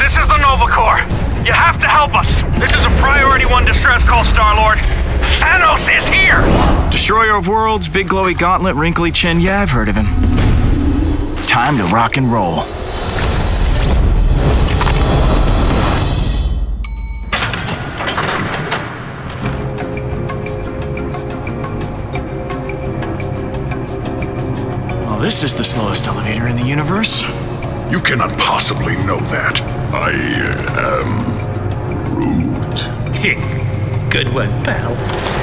this is the Nova Corps. You have to help us. This is a priority one distress call, Star-Lord. Thanos is here! Destroyer of worlds, big glowy gauntlet, wrinkly chin. Yeah, I've heard of him. Time to rock and roll. Well, this is the slowest elevator in the universe. You cannot possibly know that. I am Groot. Good one, pal.